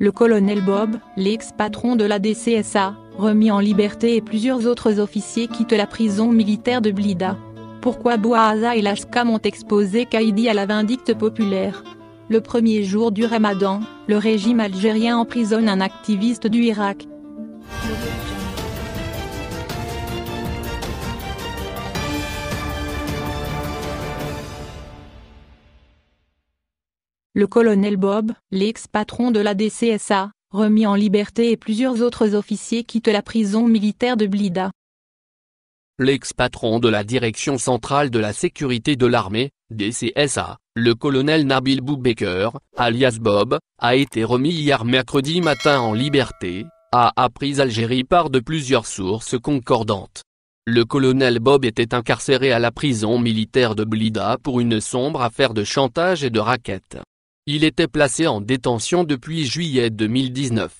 Le colonel Bob, l'ex-patron de la DCSA, remis en liberté et plusieurs autres officiers quittent la prison militaire de Blida. Pourquoi Bouaza et l'Ashkam ont exposé Kaidi à la vindicte populaire? Le premier jour du ramadan, le régime algérien emprisonne un activiste du Irak. Le colonel Bob, l'ex-patron de la DCSA, remis en liberté et plusieurs autres officiers quittent la prison militaire de Blida. L'ex-patron de la Direction centrale de la sécurité de l'armée, DCSA, le colonel Nabil Boubaker, alias Bob, a été remis hier mercredi matin en liberté, a appris Algérie par de plusieurs sources concordantes. Le colonel Bob était incarcéré à la prison militaire de Blida pour une sombre affaire de chantage et de raquette. Il était placé en détention depuis juillet 2019.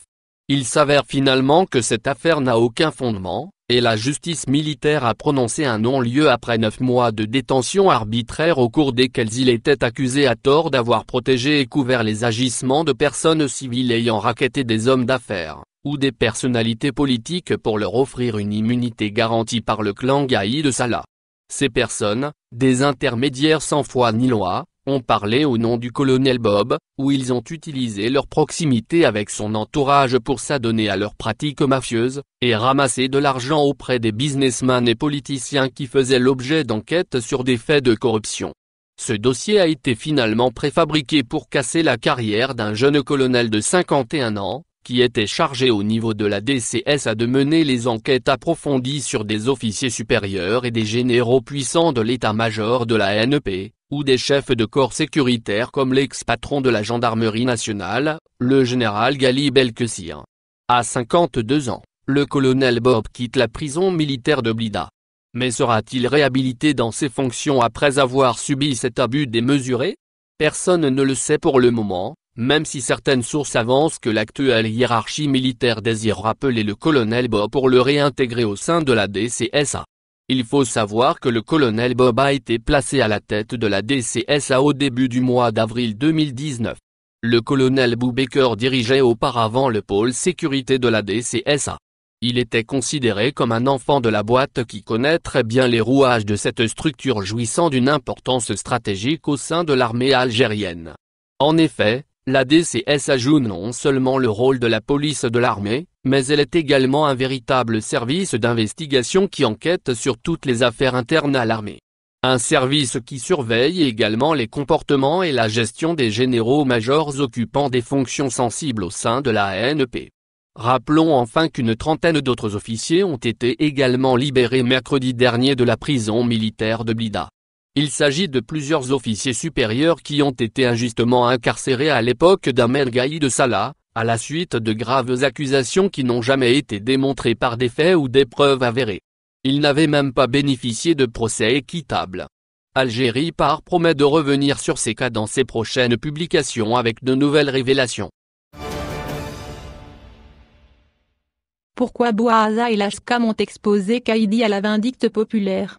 Il s'avère finalement que cette affaire n'a aucun fondement, et la justice militaire a prononcé un non-lieu après neuf mois de détention arbitraire au cours desquels il était accusé à tort d'avoir protégé et couvert les agissements de personnes civiles ayant raquetté des hommes d'affaires, ou des personnalités politiques pour leur offrir une immunité garantie par le clan Gaï de Salah. Ces personnes, des intermédiaires sans foi ni loi, ont parlé au nom du colonel Bob, où ils ont utilisé leur proximité avec son entourage pour s'adonner à leurs pratiques mafieuses, et ramasser de l'argent auprès des businessmen et politiciens qui faisaient l'objet d'enquêtes sur des faits de corruption. Ce dossier a été finalement préfabriqué pour casser la carrière d'un jeune colonel de 51 ans, qui était chargé au niveau de la DCSA de mener les enquêtes approfondies sur des officiers supérieurs et des généraux puissants de l'état-major de la NEP, ou des chefs de corps sécuritaires comme l'ex-patron de la gendarmerie nationale, le général Gali Belkessir. À 52 ans, le colonel Bob quitte la prison militaire de Blida. Mais sera-t-il réhabilité dans ses fonctions après avoir subi cet abus démesuré? Personne ne le sait pour le moment, même si certaines sources avancent que l'actuelle hiérarchie militaire désire rappeler le colonel Bob pour le réintégrer au sein de la DCSA. Il faut savoir que le colonel Bob a été placé à la tête de la DCSA au début du mois d'avril 2019. Le colonel Boubaker dirigeait auparavant le pôle sécurité de la DCSA. Il était considéré comme un enfant de la boîte qui connaît très bien les rouages de cette structure jouissant d'une importance stratégique au sein de l'armée algérienne. En effet, la DCSA joue non seulement le rôle de la police de l'armée, mais elle est également un véritable service d'investigation qui enquête sur toutes les affaires internes à l'armée. Un service qui surveille également les comportements et la gestion des généraux-majors occupant des fonctions sensibles au sein de la NEP. Rappelons enfin qu'une trentaine d'autres officiers ont été également libérés mercredi dernier de la prison militaire de Blida. Il s'agit de plusieurs officiers supérieurs qui ont été injustement incarcérés à l'époque d'Ahmed de Salah, à la suite de graves accusations qui n'ont jamais été démontrées par des faits ou des preuves avérées. Ils n'avaient même pas bénéficié de procès équitables. Algérie par promet de revenir sur ces cas dans ses prochaines publications avec de nouvelles révélations. Pourquoi Bouaza et l'Ashkam ont exposé Kaidi à la vindicte populaire?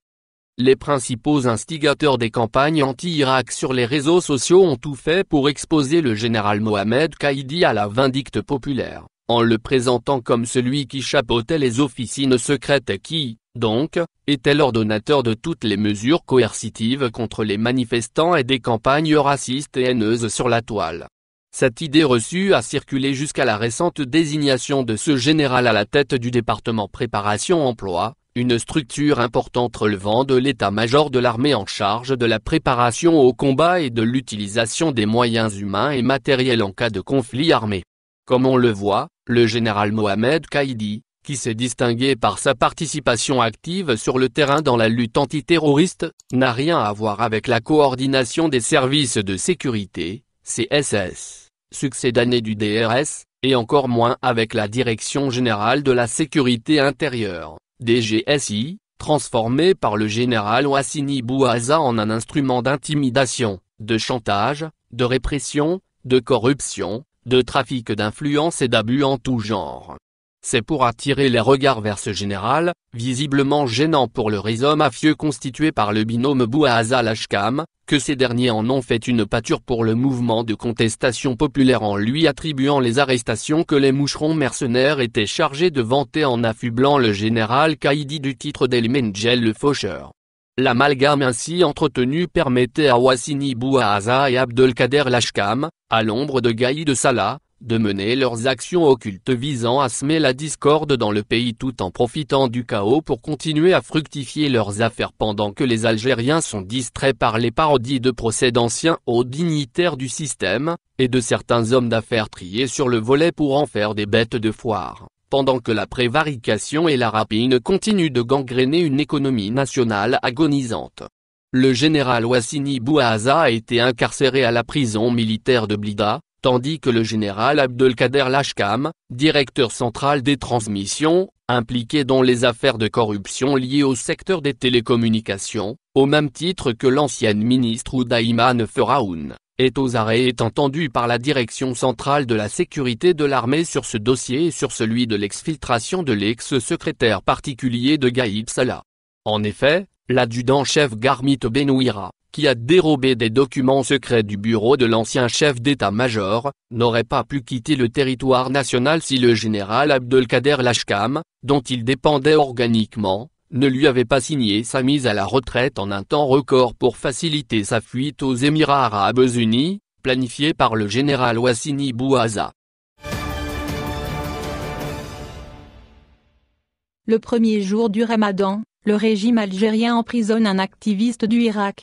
Les principaux instigateurs des campagnes anti-Irak sur les réseaux sociaux ont tout fait pour exposer le général Mohamed Kaidi à la vindicte populaire, en le présentant comme celui qui chapeautait les officines secrètes et qui, donc, était l'ordonnateur de toutes les mesures coercitives contre les manifestants et des campagnes racistes et haineuses sur la toile. Cette idée reçue a circulé jusqu'à la récente désignation de ce général à la tête du département préparation-emploi, une structure importante relevant de l'état-major de l'armée en charge de la préparation au combat et de l'utilisation des moyens humains et matériels en cas de conflit armé. Comme on le voit, le général Mohamed Kaidi, qui s'est distingué par sa participation active sur le terrain dans la lutte antiterroriste, n'a rien à voir avec la coordination des services de sécurité, CSS, succédané du DRS, et encore moins avec la Direction Générale de la Sécurité Intérieure. DGSI, transformé par le général Ouassini Bouaza en un instrument d'intimidation, de chantage, de répression, de corruption, de trafic d'influence et d'abus en tout genre. C'est pour attirer les regards vers ce général, visiblement gênant pour le réseau mafieux constitué par le binôme Bouaza Lashkam, que ces derniers en ont fait une pâture pour le mouvement de contestation populaire en lui attribuant les arrestations que les moucherons mercenaires étaient chargés de vanter en affublant le général Kaïdi du titre d'El Menjel le faucheur. L'amalgame ainsi entretenu permettait à Wassini Bouaza et Abdelkader Lashkam, à l'ombre de Gaïd Salah, de mener leurs actions occultes visant à semer la discorde dans le pays tout en profitant du chaos pour continuer à fructifier leurs affaires pendant que les Algériens sont distraits par les parodies de procès d'anciens hauts dignitaires du système, et de certains hommes d'affaires triés sur le volet pour en faire des bêtes de foire, pendant que la prévarication et la rapine continuent de gangréner une économie nationale agonisante. Le général Wassini Bouaza a été incarcéré à la prison militaire de Blida, tandis que le général Abdelkader Lashkam, directeur central des transmissions, impliqué dans les affaires de corruption liées au secteur des télécommunications, au même titre que l'ancienne ministre Oudaïman Feraoun, est aux arrêts et entendu par la direction centrale de la sécurité de l'armée sur ce dossier et sur celui de l'exfiltration de l'ex-secrétaire particulier de Gaïd Salah. En effet, l'adjudant-chef Garmit Benouira, qui a dérobé des documents secrets du bureau de l'ancien chef d'état-major, n'aurait pas pu quitter le territoire national si le général Abdelkader Lashkam, dont il dépendait organiquement, ne lui avait pas signé sa mise à la retraite en un temps record pour faciliter sa fuite aux Émirats arabes unis, planifiée par le général Wassini Bouaza. Le premier jour du ramadan, le régime algérien emprisonne un activiste du Irak,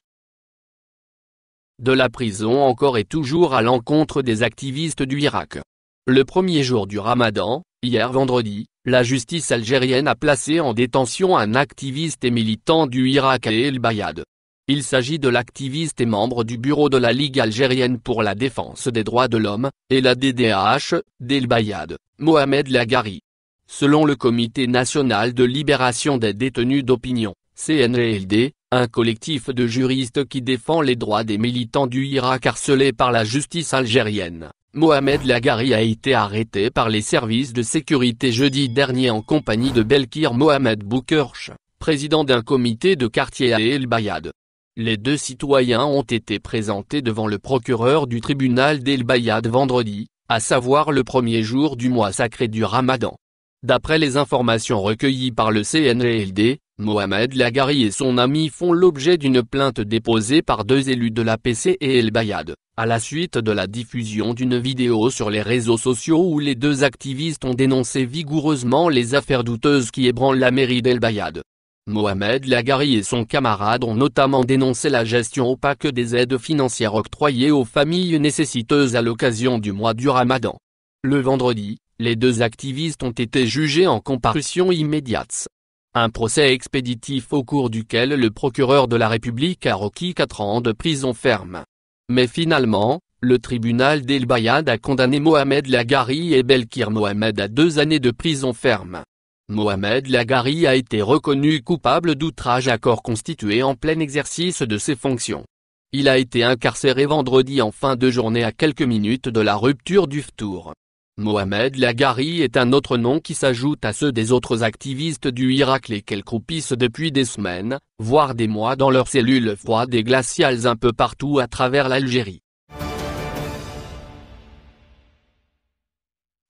de la prison encore et toujours à l'encontre des activistes du Irak. Le premier jour du ramadan, hier vendredi, la justice algérienne a placé en détention un activiste et militant du Irak et El Bayad. Il s'agit de l'activiste et membre du bureau de la Ligue algérienne pour la défense des droits de l'homme, et la DDH, d'El Bayad, Mohamed Lagari. Selon le Comité national de libération des détenus d'opinion, CNLD, un collectif de juristes qui défend les droits des militants du Irak harcelés par la justice algérienne. Mohamed Lagari a été arrêté par les services de sécurité jeudi dernier en compagnie de Belkir Mohamed Boukerch, président d'un comité de quartier à El Bayad. Les deux citoyens ont été présentés devant le procureur du tribunal d'El Bayad vendredi, à savoir le premier jour du mois sacré du Ramadan. D'après les informations recueillies par le CNLD, Mohamed Lagari et son ami font l'objet d'une plainte déposée par deux élus de la PC et El Bayad, à la suite de la diffusion d'une vidéo sur les réseaux sociaux où les deux activistes ont dénoncé vigoureusement les affaires douteuses qui ébranlent la mairie d'El Bayad. Mohamed Lagari et son camarade ont notamment dénoncé la gestion opaque des aides financières octroyées aux familles nécessiteuses à l'occasion du mois du Ramadan. Le vendredi, les deux activistes ont été jugés en comparution immédiate. Un procès expéditif au cours duquel le procureur de la République a requis 4 ans de prison ferme. Mais finalement, le tribunal d'El Bayad a condamné Mohamed Lagari et Belkir Mohamed à deux années de prison ferme. Mohamed Lagari a été reconnu coupable d'outrage à corps constitué en plein exercice de ses fonctions. Il a été incarcéré vendredi en fin de journée à quelques minutes de la rupture du FTOUR. Mohamed Lagari est un autre nom qui s'ajoute à ceux des autres activistes du Irak lesquels croupissent depuis des semaines, voire des mois dans leurs cellules froides et glaciales un peu partout à travers l'Algérie.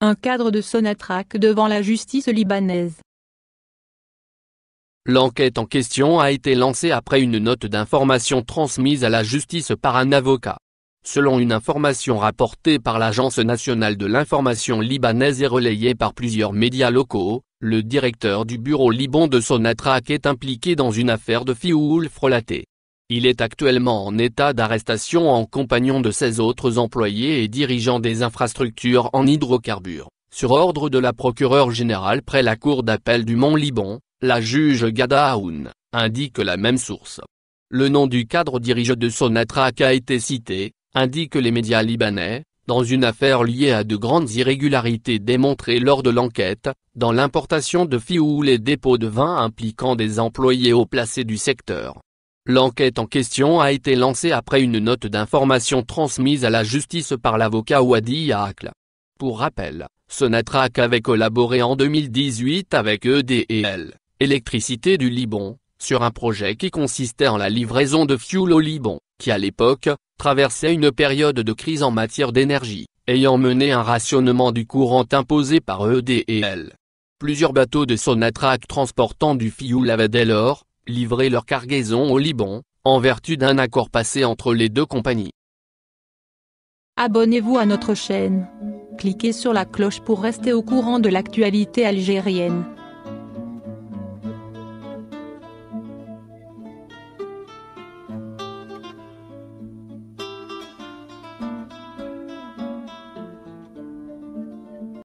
Un cadre de Sonatrach devant la justice libanaise. L'enquête en question a été lancée après une note d'information transmise à la justice par un avocat. Selon une information rapportée par l'Agence nationale de l'information libanaise et relayée par plusieurs médias locaux, le directeur du bureau Liban de Sonatrach est impliqué dans une affaire de fioul frelaté. Il est actuellement en état d'arrestation en compagnon de 16 autres employés et dirigeants des infrastructures en hydrocarbures, sur ordre de la procureure générale près la cour d'appel du Mont-Liban, la juge Gada Aoun, indique la même source. Le nom du cadre dirigeant de Sonatrach a été cité, indiquent les médias libanais, dans une affaire liée à de grandes irrégularités démontrées lors de l'enquête, dans l'importation de fioul et dépôts de vin impliquant des employés haut placés du secteur. L'enquête en question a été lancée après une note d'information transmise à la justice par l'avocat Wadi Yaakl. Pour rappel, Sonatrach avait collaboré en 2018 avec EDEL, Électricité du Liban, sur un projet qui consistait en la livraison de fuel au Liban, qui à l'époque, traversait une période de crise en matière d'énergie, ayant mené un rationnement du courant imposé par EDEL. Plusieurs bateaux de Sonatrach transportant du fuel avaient dès lors, livré leur cargaison au Liban, en vertu d'un accord passé entre les deux compagnies. Abonnez-vous à notre chaîne. Cliquez sur la cloche pour rester au courant de l'actualité algérienne.